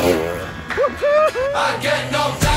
I get no.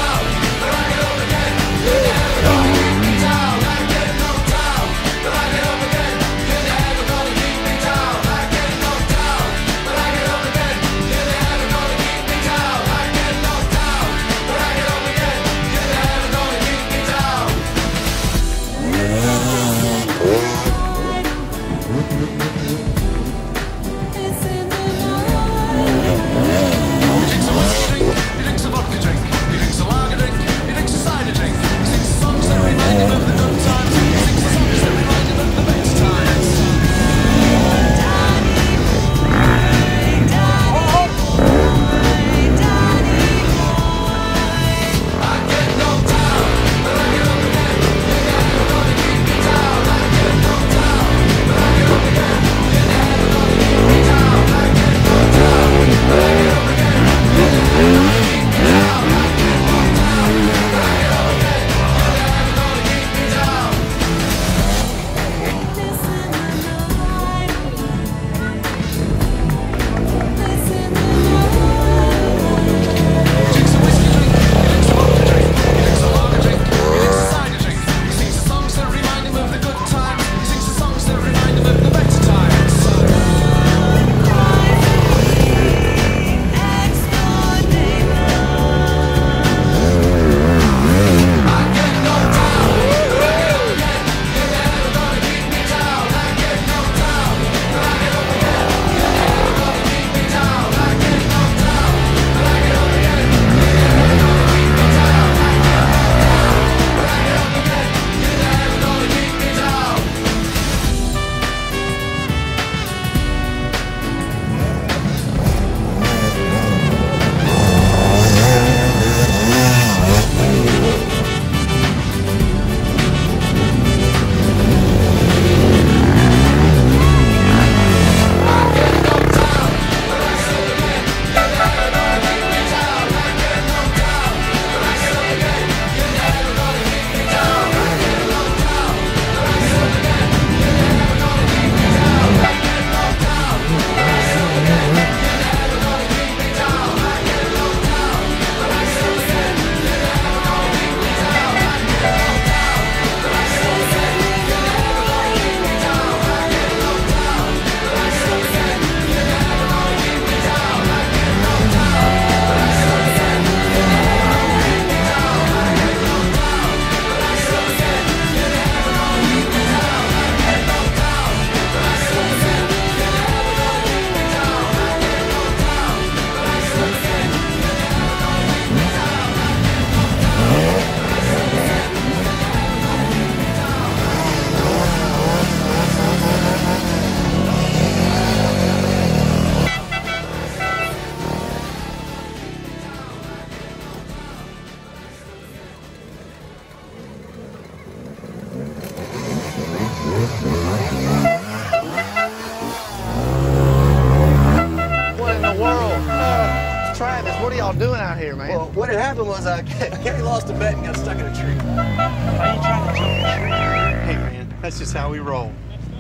that's just how we roll.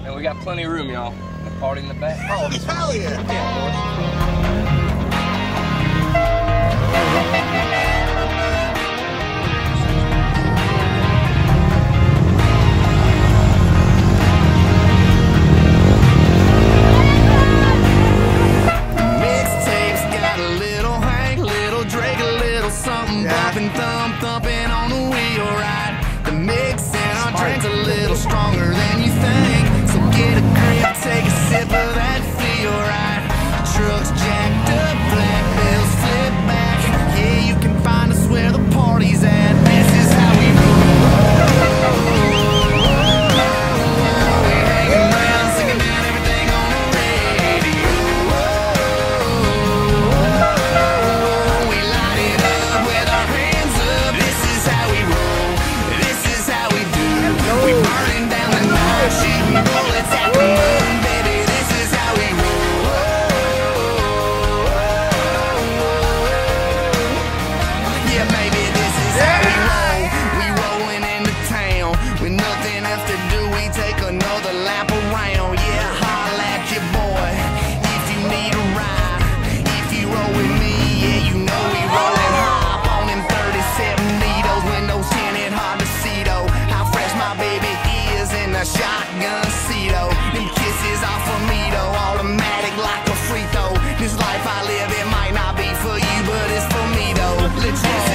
And we got plenty of room, y'all. The party in the back. Oh, hell yeah. yeah boys. something yeah. popping, thumb thumping on the wheel, ride. The mix. Friends a little stronger than you think. So get a grip, take a sip of that, feel right. Truck's jacked.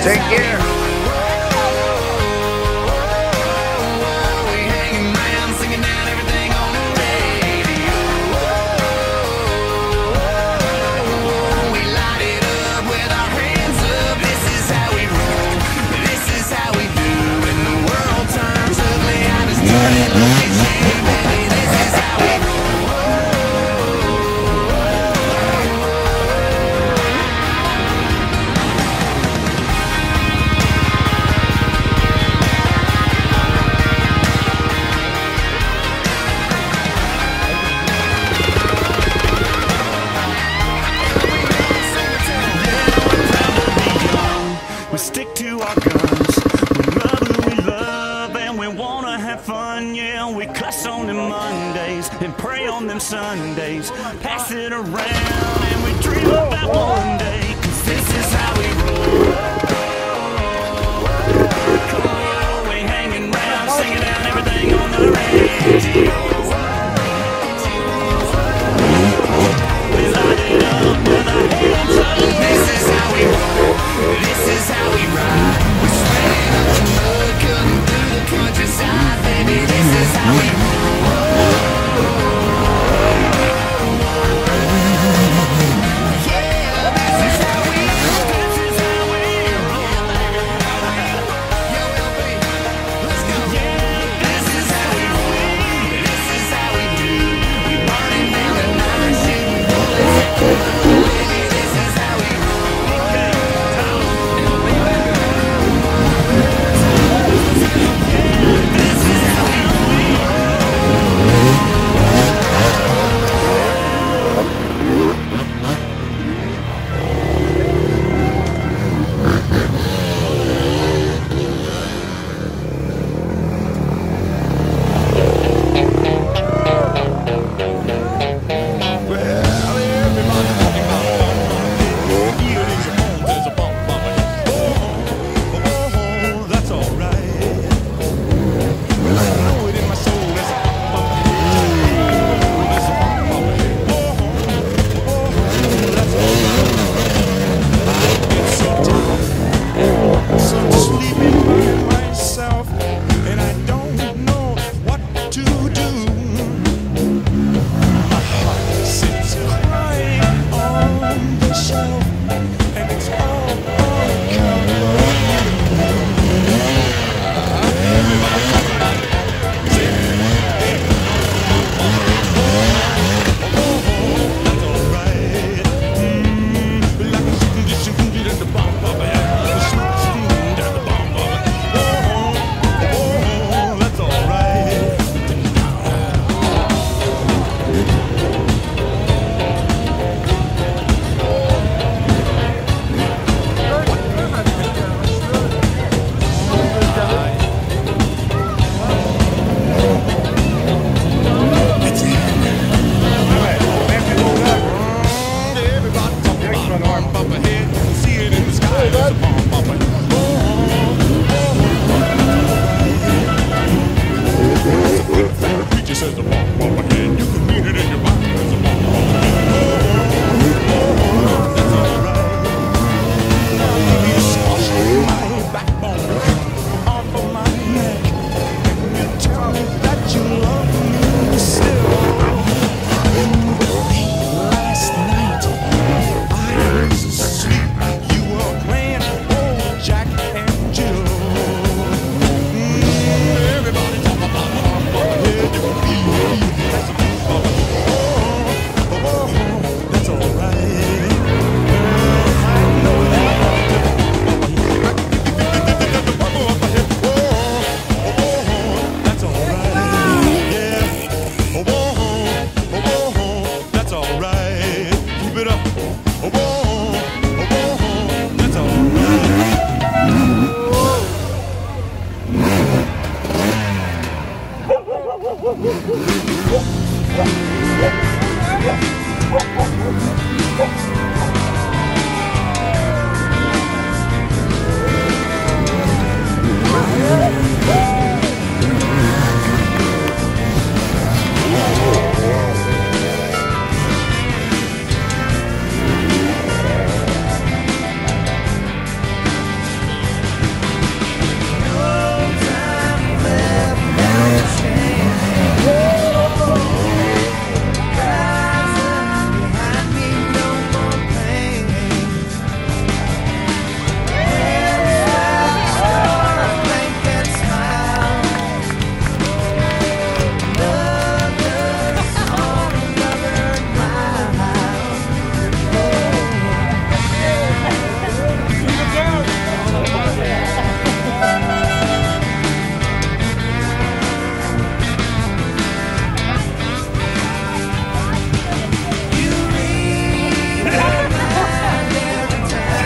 Take care. Pray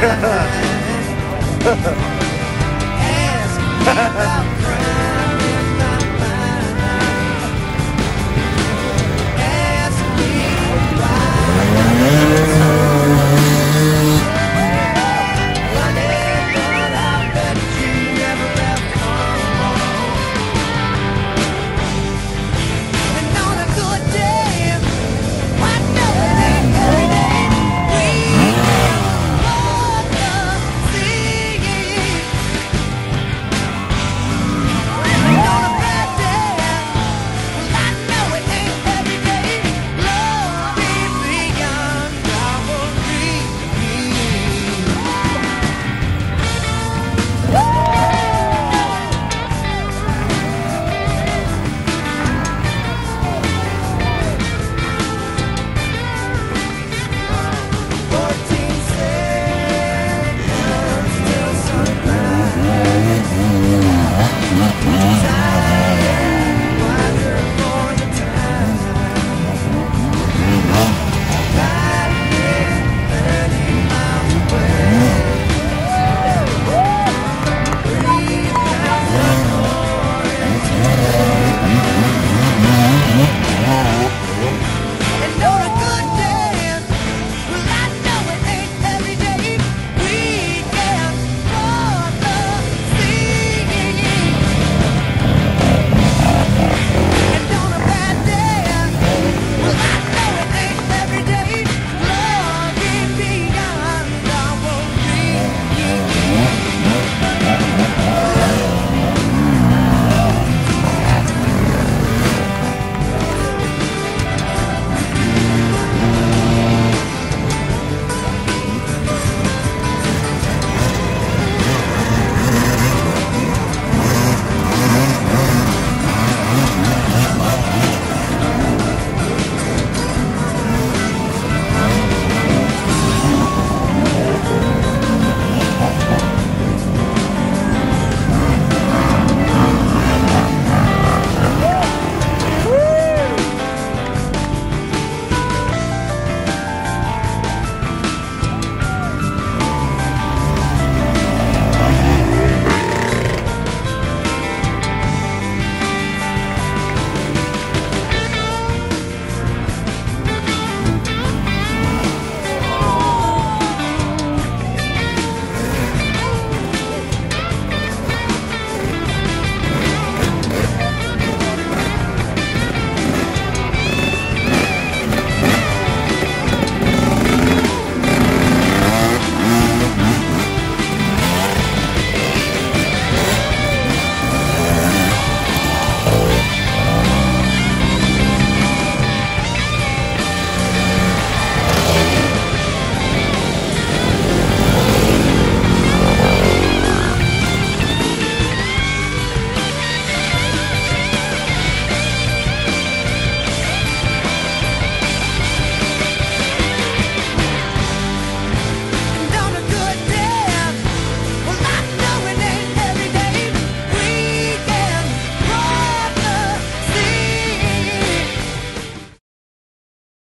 Ask